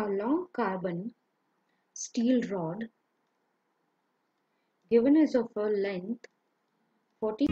A long carbon steel rod given as of a length 40